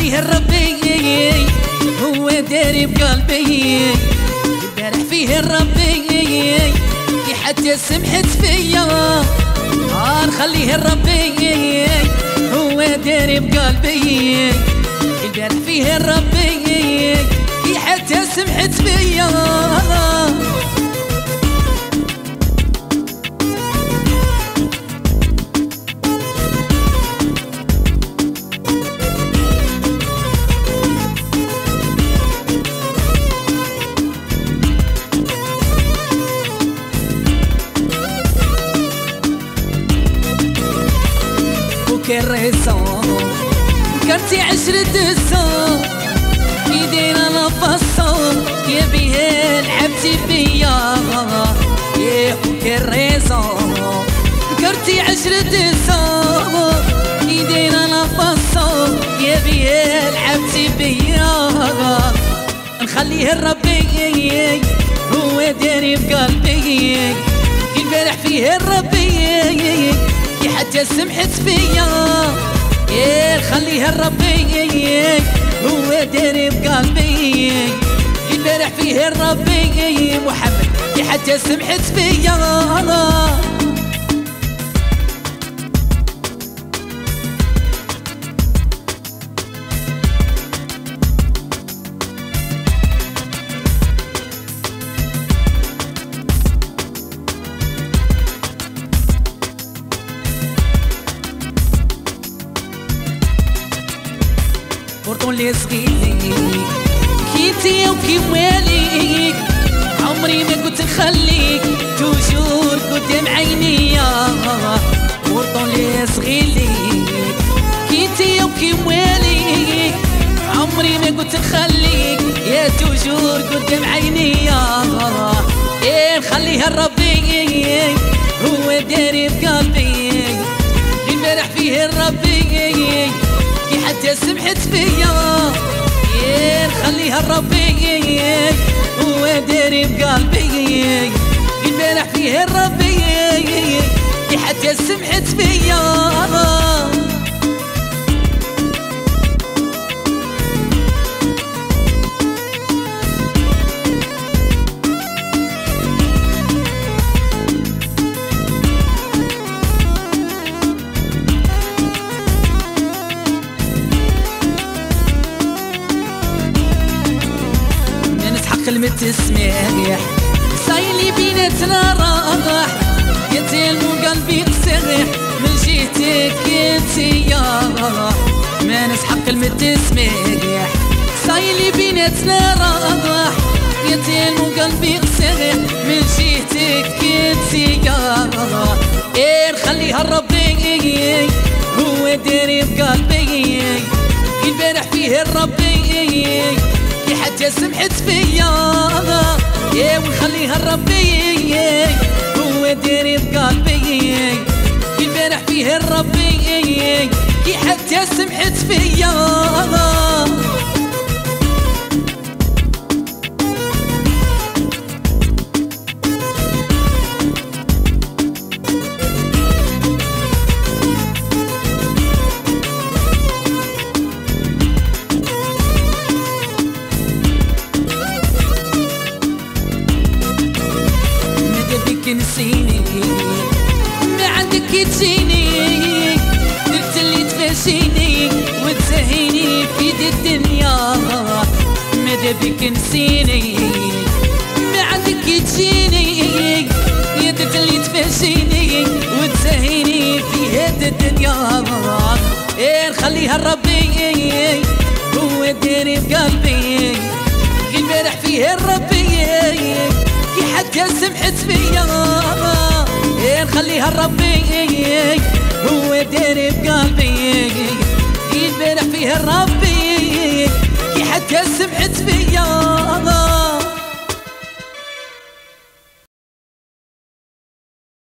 نخليه الربي هو داري بقلبي. البارح فيه الربي حتى سمحت فيا. آه نخليه الربي هو داري بقلبي. البارح فيه الربي. كريسون كرتي عشرة السون ايدين أنا يا بيه لعبتي بيا يا كريسون كرتي عشرة السون ايدين أنا فصون يا بيه لعبتي بيا نخليه الربي هو داري بقلبي البارح فيه الربي حتى سمحت فيا. يا خليها الربي هو داري بقلبي. البارح فيه الربي محمد حتى سمحت فيا. فرطون لي صغيري كيتي وكيواليك عمري ما كنت نخليك توجور قدام عينيا فرطون لي صغيري كيتي وكيواليك عمري ما كنت نخليك يا توجور قدام عينيا إيه نخليها لربي هو داري بقلبي البارح فيه الربي حتى سمحت فيا. يا نخليها لربي هو داري بقلبي البارح فيه الربي. حتى سمحت فيا. كلمة تسميح صايلي بيناتنا راح يتلمو قلبي قسرح من جهتك انتي يا ما نسحق كلمة تسميح صايلي بيناتنا راح يتلمو قلبي قسرح من جهتك انتي يا إيه نخليها لربي هو داري بقلبي البارح فيه الربي حتى سمحت فيا. يا ونخليها لربي هو داري بقلبي البارح فيه الربي؟ كي حتى سمحت فيا. تنسيني ما عندك تجيني. درت اللي تفاشيني وتزهيني في دي الدنيا. ماذا بك نسيني؟ ما عندك تجيني. يا درت اللي تفاشيني وتزهيني في هاد الدنيا. إيه نخليها لربي. هو داري بقلبي البارح فيه الربي. حتى سمحت فيا إيه نخليها لربي هو داري بقلبي البارح فيه الربي كي حتى سمحت